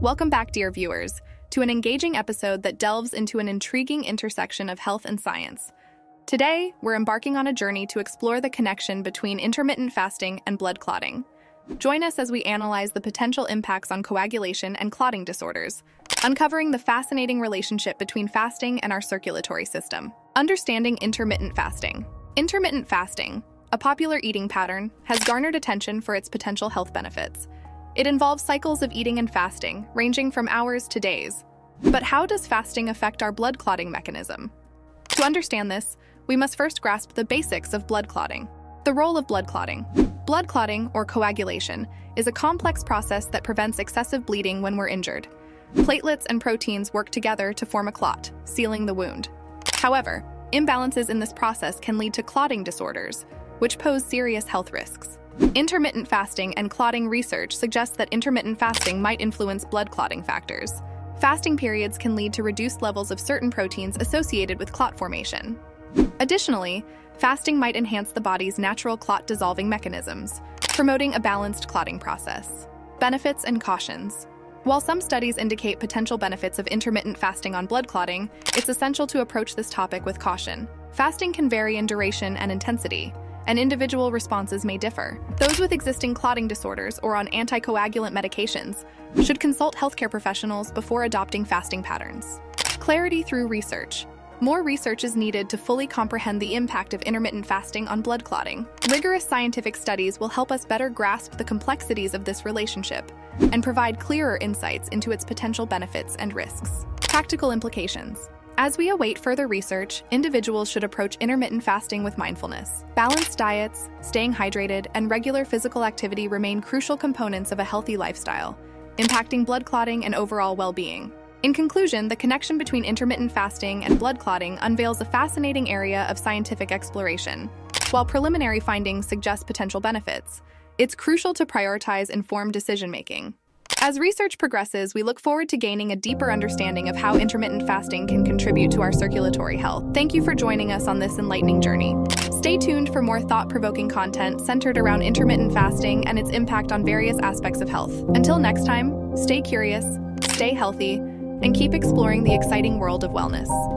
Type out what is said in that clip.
Welcome back, dear viewers, to an engaging episode that delves into an intriguing intersection of health and science. Today, we're embarking on a journey to explore the connection between intermittent fasting and blood clotting. Join us as we analyze the potential impacts on coagulation and clotting disorders, uncovering the fascinating relationship between fasting and our circulatory system. Understanding intermittent fasting. Intermittent fasting, a popular eating pattern, has garnered attention for its potential health benefits. It involves cycles of eating and fasting, ranging from hours to days. But how does fasting affect our blood clotting mechanism? To understand this, we must first grasp the basics of blood clotting. The role of blood clotting. Blood clotting, or coagulation, is a complex process that prevents excessive bleeding when we're injured. Platelets and proteins work together to form a clot, sealing the wound. However, imbalances in this process can lead to clotting disorders, which pose serious health risks. Intermittent fasting and clotting research suggests that intermittent fasting might influence blood clotting factors. Fasting periods can lead to reduced levels of certain proteins associated with clot formation. Additionally, fasting might enhance the body's natural clot dissolving mechanisms, promoting a balanced clotting process. Benefits and cautions. While some studies indicate potential benefits of intermittent fasting on blood clotting, it's essential to approach this topic with caution. Fasting can vary in duration and intensity, and individual responses may differ. Those with existing clotting disorders or on anticoagulant medications should consult healthcare professionals before adopting fasting patterns. Clarity through research. More research is needed to fully comprehend the impact of intermittent fasting on blood clotting. Rigorous scientific studies will help us better grasp the complexities of this relationship and provide clearer insights into its potential benefits and risks. Practical implications. As we await further research, individuals should approach intermittent fasting with mindfulness. Balanced diets, staying hydrated, and regular physical activity remain crucial components of a healthy lifestyle, impacting blood clotting and overall well being. In conclusion, the connection between intermittent fasting and blood clotting unveils a fascinating area of scientific exploration. While preliminary findings suggest potential benefits, it's crucial to prioritize informed decision making. As research progresses, we look forward to gaining a deeper understanding of how intermittent fasting can contribute to our circulatory health. Thank you for joining us on this enlightening journey. Stay tuned for more thought provoking content centered around intermittent fasting and its impact on various aspects of health. Until next time, stay curious, stay healthy, and keep exploring the exciting world of wellness.